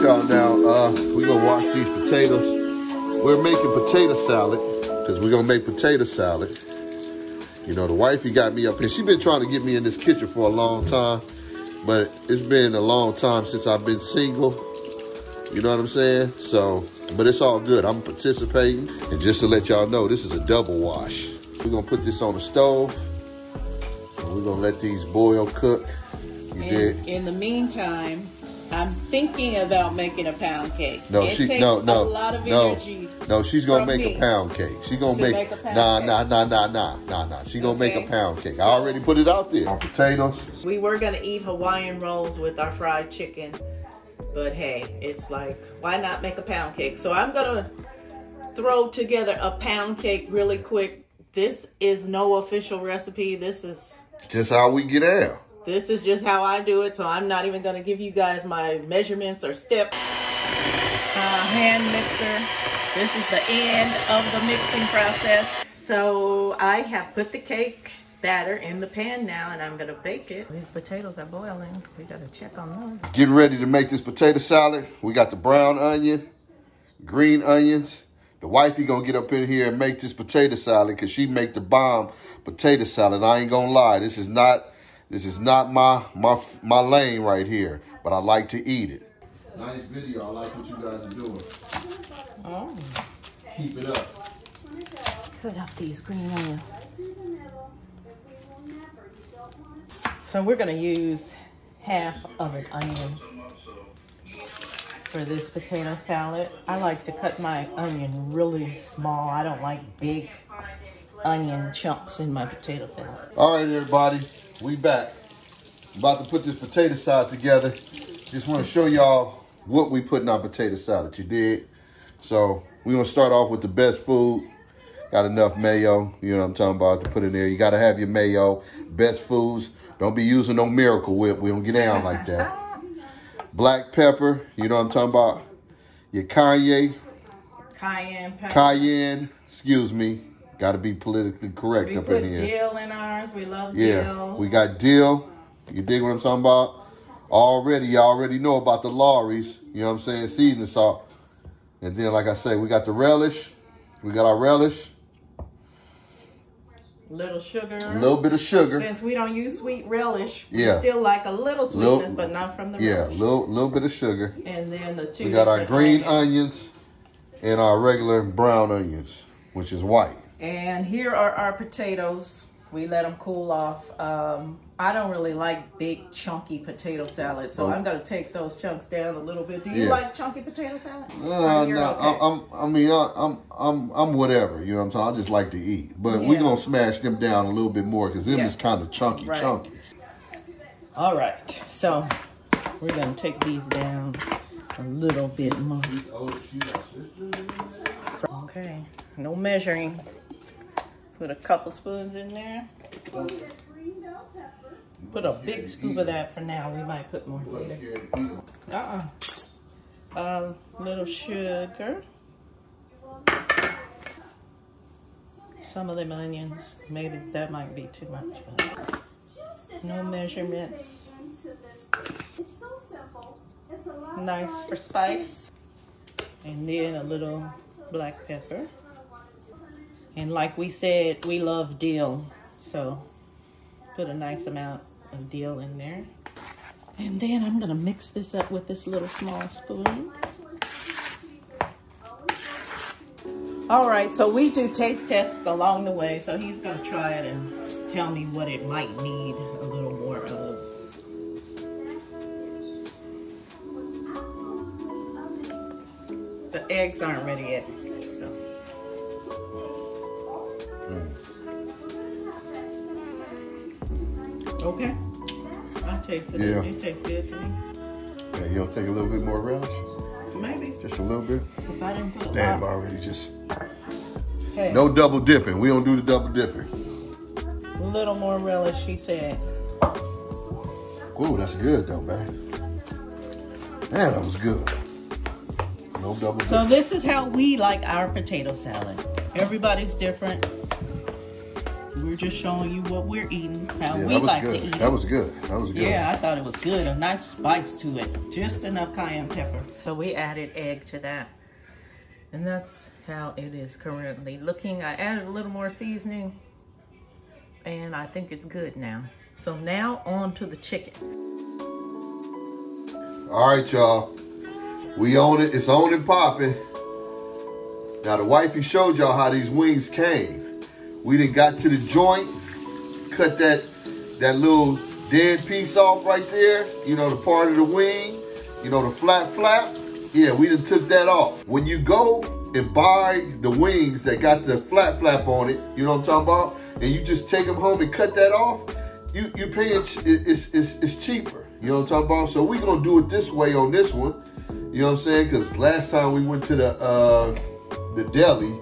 y'all now. Uh, we're gonna wash these potatoes. We're making potato salad because we're gonna make potato salad. You know, the wifey got me up here. She been trying to get me in this kitchen for a long time, but it's been a long time since I've been single. You know what I'm saying? So, but it's all good. I'm participating. And just to let y'all know, this is a double wash. We're gonna put this on the stove. And we're gonna let these boil cook. You did. In, in the meantime, I'm thinking about making a pound cake. No, it she takes no no a lot of no energy. no. She's gonna make a pound cake. She's gonna to make, make a pound nah cake. nah nah nah nah nah nah. She's gonna make a pound cake. I already put it out there. On potatoes. We were gonna eat Hawaiian rolls with our fried chicken, but hey, it's like why not make a pound cake? So I'm gonna throw together a pound cake really quick. This is no official recipe. This is Just how we get out. This is just how I do it. So I'm not even gonna give you guys my measurements or steps. Uh, hand mixer. This is the end of the mixing process. So I have put the cake batter in the pan now and I'm gonna bake it. These potatoes are boiling. We gotta check on those. Getting ready to make this potato salad. We got the brown onion, green onions. The wifey gonna get up in here and make this potato salad because she make the bomb potato salad. I ain't gonna lie, this is not this is not my my my lane right here, but I like to eat it. Nice video. I like what you guys are doing. Oh, Keep it up. cut up these green onions. So we're gonna use half of an onion for this potato salad. I like to cut my onion really small. I don't like big onion chunks in my potato salad. All right, everybody, we back. About to put this potato salad together. Just want to show y'all what we put in our potato salad. You did. So we're gonna start off with the best food. Got enough mayo, you know what I'm talking about, to put in there. You gotta have your mayo. Best foods. Don't be using no Miracle Whip. We don't get down like that. Black pepper, you know what I'm talking about. Your Kanye, Cayenne pepper. cayenne, excuse me. Gotta be politically correct we up in here. We dill in ours. We love Yeah, dill. we got dill. You dig what I'm talking about? Already, you already know about the Lawry's. You know what I'm saying? Seasoning salt. And then, like I say, we got the relish. We got our relish. little sugar. A little bit of sugar. Since we don't use sweet relish, Yeah. we still like a little Little- sweetness, but not from the Yeah, a relish. little, little bit of sugar. And then the two. We got our green onions. onions and our regular brown onions, which is white. And here are our potatoes. We let them cool off. Um, I don't really like big chunky potato salad, so Oh. I'm gonna take those chunks down a little bit. Do you Yeah. like chunky potato salad? Uh, no, okay? I'm, I'm, I mean, I, I'm, I'm, I'm whatever. You know what I'm saying? I just like to eat, but we Yeah. gonna smash them down a little bit more because them Yeah. is kind of chunky, Right. chunky. All right, so we're gonna take these down a little bit more. Okay, no measuring. Put a couple spoons in there. Put a big scoop of that for now. We might put more later. Uh-uh. A little sugar. Some of them onions, maybe that might be too much. No measurements. Nice for spice. And then a little black pepper. And like we said, we love dill. So put a nice amount of dill in there. And then I'm gonna mix this up with this little small spoon. All right, so we do taste tests along the way. So he's gonna try it and tell me what it might need a little more of. The eggs aren't ready yet. So. Okay. I tasted Yeah. it. It tastes good to me. Yeah, you don't think a little bit more relish? Maybe. Just a little bit? If I didn't put a Damn, lot. already just Hey, no double dipping. We don't do the double dipping. a little more relish, she said. Ooh, that's good though, man. Man, that was good. No double So dipping. this is how we like our potato salad. Everybody's different. We're just showing you what we're eating, how Yeah, we that was like good. to eat. That was good. That was good. Yeah, I thought it was good. A nice spice to it. Just enough cayenne pepper. So we added egg to that. And that's how it is currently looking. I added a little more seasoning. And I think it's good now. So now on to the chicken. All right, y'all. We own it. It's on and popping. Now the wifey showed y'all how these wings came. We done got to the joint, cut that that little dead piece off right there. You know, the part of the wing. You know, the flap flap. Yeah, we done took that off. When you go and buy the wings that got the flap flap on it, you know what I'm talking about? And you just take them home and cut that off, you you paying it's, it's, it's cheaper. You know what I'm talking about? So we gonna do it this way on this one. You know what I'm saying? Because last time we went to the uh, the deli,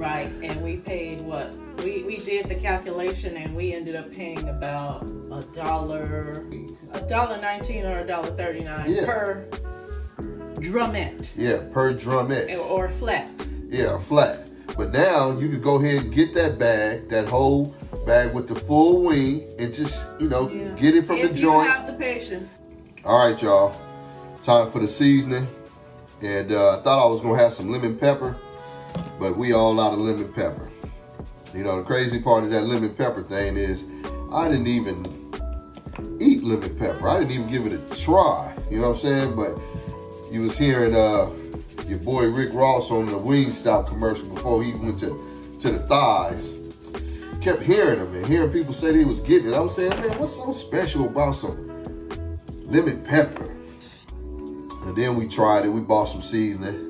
Right, and we paid what? We we did the calculation and we ended up paying about a dollar, a dollar nineteen or a dollar thirty nine Yeah. per drumette yeah, per drumette, or flat. yeah, flat. But now you can go ahead and get that bag, that whole bag with the full wing, and just you know Yeah. get it from if the joint. you have the patience. All right, y'all. Time for the seasoning. And uh, I thought I was gonna have some lemon pepper, but we all out of lemon pepper. You know, the crazy part of that lemon pepper thing is I didn't even eat lemon pepper. I didn't even give it a try. You know what I'm saying? But you was hearing uh, your boy Rick Ross on the Wingstop commercial before he went to, to the thighs. Kept hearing him and hearing people say he was getting it. I was saying, man, what's so special about some lemon pepper? And then we tried it. We bought some seasoning.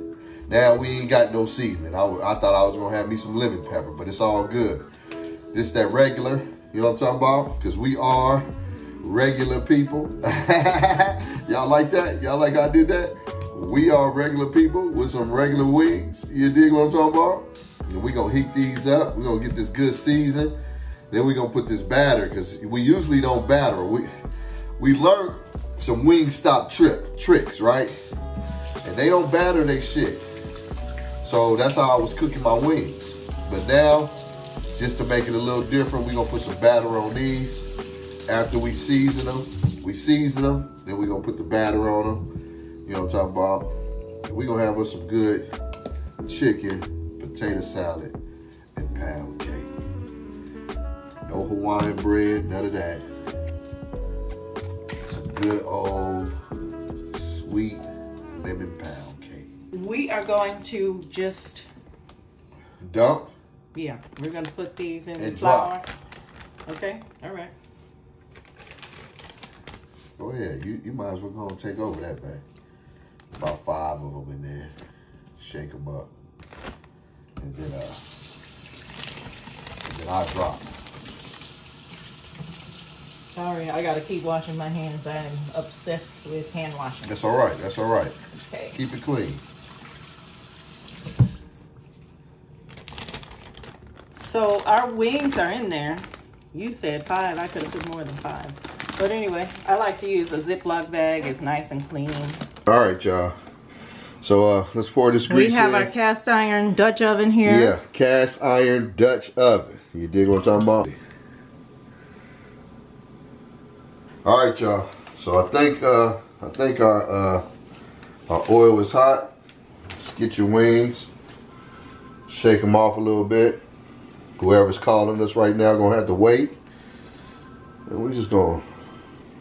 Now we ain't got no seasoning. I, I thought I was gonna have me some lemon pepper, but it's all good. This that regular, you know what I'm talking about? Because we are regular people. Y'all like that? Y'all like I did that? We are regular people with some regular wings. You dig what I'm talking about? And we gonna heat these up. we gonna get this good season. Then we gonna put this batter, because we usually don't batter. We we learned some Wingstop trick tricks, right? And they don't batter they shit. So that's how I was cooking my wings. But now, just to make it a little different, we're gonna put some batter on these. After we season them, we season them, then we're gonna put the batter on them. You know what I'm talking about? we gonna have us some good chicken, potato salad, and pound cake. No Hawaiian bread, none of that. Some good old sweet lemon pound cake. We are going to just Dump yeah, we're gonna put these in the And flour. drop. Okay, all right. Go ahead. You you might as well go and take over that bag. About five of them in there. Shake them up. And then uh and then I drop. Sorry, I gotta keep washing my hands. I'm obsessed with hand washing. That's all right. That's all right. Okay. Keep it clean. So our wings are in there. You said five. I could have put more than five. But anyway, I like to use a Ziploc bag. It's nice and clean. All right, y'all. So uh let's pour this grease We have in. our cast iron Dutch oven here. Yeah, cast iron Dutch oven. You dig what I'm talking about? All right, y'all. So I think uh, I think our uh, our oil is hot. Let's get your wings. Shake them off a little bit. Whoever's calling us right now gonna have to wait. And we're just gonna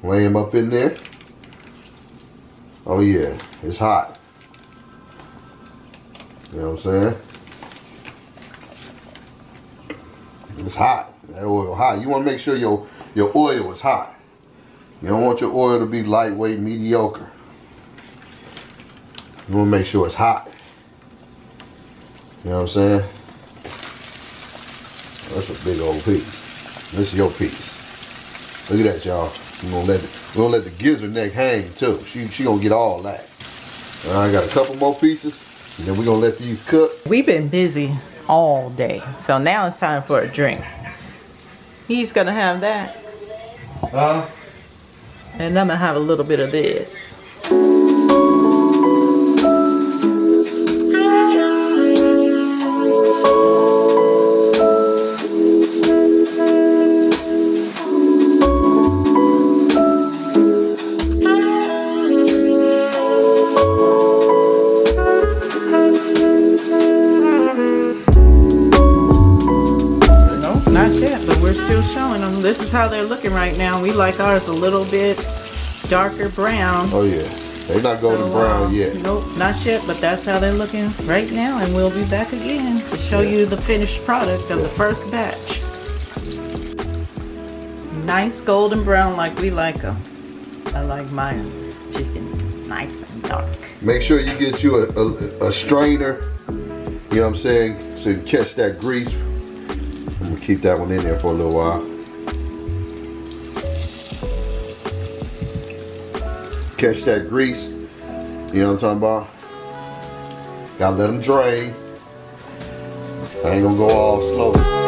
lay him up in there. Oh yeah, it's hot. You know what I'm saying? It's hot. That oil hot. You want to make sure your your oil is hot. You don't want your oil to be lightweight, mediocre. You want to make sure it's hot. You know what I'm saying? That's a big old piece. This is your piece. Look at that, y'all. We're gonna let the, we're gonna let the gizzard neck hang too. She she gonna get all that. I got a couple more pieces, and then we're gonna let these cook. We've been busy all day. So now it's time for a drink. He's gonna have that. Huh? And I'm gonna have a little bit of this. This is how they're looking right now. We like ours a little bit darker brown. Oh yeah. They're not golden so, brown uh, yet. Nope, not yet, but that's how they're looking right now. And we'll be back again to show yeah. you the finished product of yeah. the first batch. Nice golden brown like we like them. I like my chicken nice and dark. Make sure you get you a, a, a strainer, you know what I'm saying, so you catch that grease. Gonna keep that one in there for a little while. Catch that grease, you know what I'm talking about? Gotta let them drain. I ain't gonna go all slow.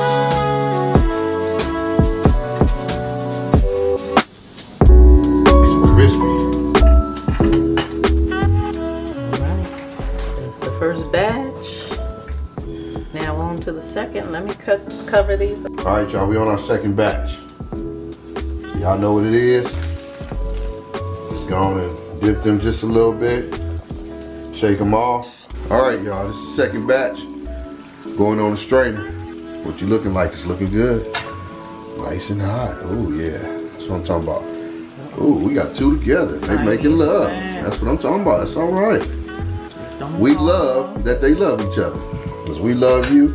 Second. Let me cut, cover these. All right, y'all, we on our second batch. Y'all know what it is. Just go on and dip them just a little bit. Shake them off. All right, y'all, this is the second batch. Going on the strainer. What you looking like? It's looking good. Nice and hot. Oh, yeah. That's what I'm talking about. Oh, we got two together. They making love. That's what I'm talking about. That's all right. We love that they love each other. Because we love you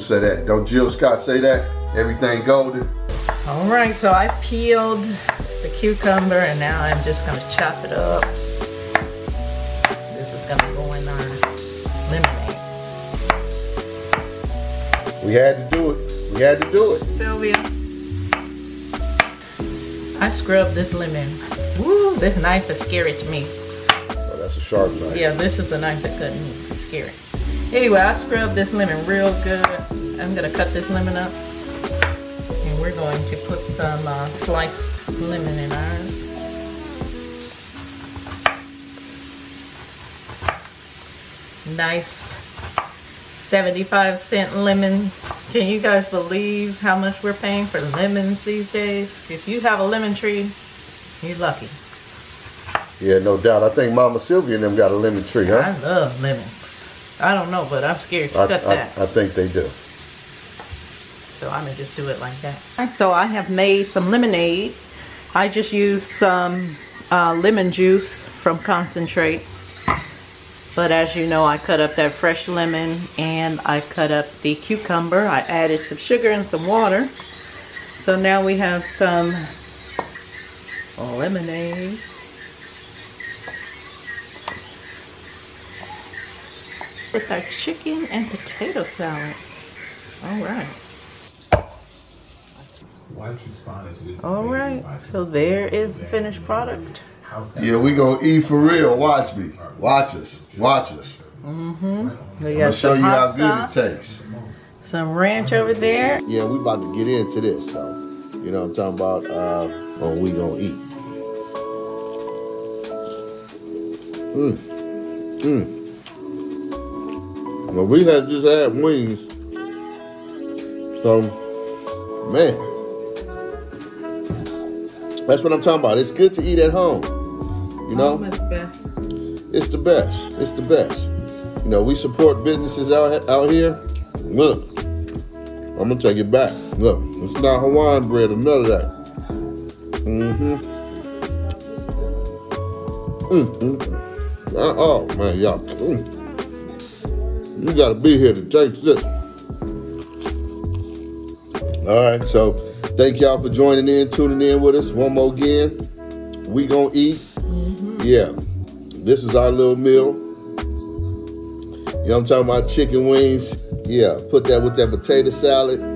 Said that? Don't Jill Scott say that? Everything golden? All right, so I peeled the cucumber and now I'm just gonna chop it up. This is gonna go in our lemonade. We had to do it. We had to do it. Sylvia, I scrubbed this lemon. Woo, this knife is scary to me Oh, that's a sharp knife. Yeah, this is the knife that cut me. It's scary. Anyway, I scrubbed this lemon real good. I'm gonna cut this lemon up. And we're going to put some uh, sliced lemon in ours. Nice 75 cent lemon. Can you guys believe how much we're paying for lemons these days? If you have a lemon tree, you're lucky. Yeah, no doubt. I think Mama Sylvia and them got a lemon tree, huh? I love lemons. I don't know, but I'm scared to I, cut I, that. I think they do. So I'm gonna just do it like that. So I have made some lemonade. I just used some uh, lemon juice from concentrate. But as you know, I cut up that fresh lemon and I cut up the cucumber. I added some sugar and some water. So now we have some lemonade. With our chicken and potato salad. All right. All right, so there is the finished product. Yeah, we gonna eat for real. Watch me. Watch us. Watch us. Mm-hmm. I'm gonna show you how good sauce, it tastes. Some ranch over there. Yeah, we about to get into this though. You know what I'm talking about? Uh, on we gonna eat. Mmm. Mmm. Well, we had just had wings. So, man. That's what I'm talking about. It's good to eat at home. You know? Home best. It's the best. It's the best. You know, we support businesses out, out here. Look, I'm gonna take it back. Look, it's not Hawaiian bread or none of that. Mm-hmm. Mm-hmm. Oh man, y'all. Mm. You got to be here to taste this. All right, so thank y'all for joining in, tuning in with us one more again. We gonna eat. Mm-hmm. Yeah, this is our little meal. You know I'm talking about? Chicken wings. Yeah, put that with that potato salad.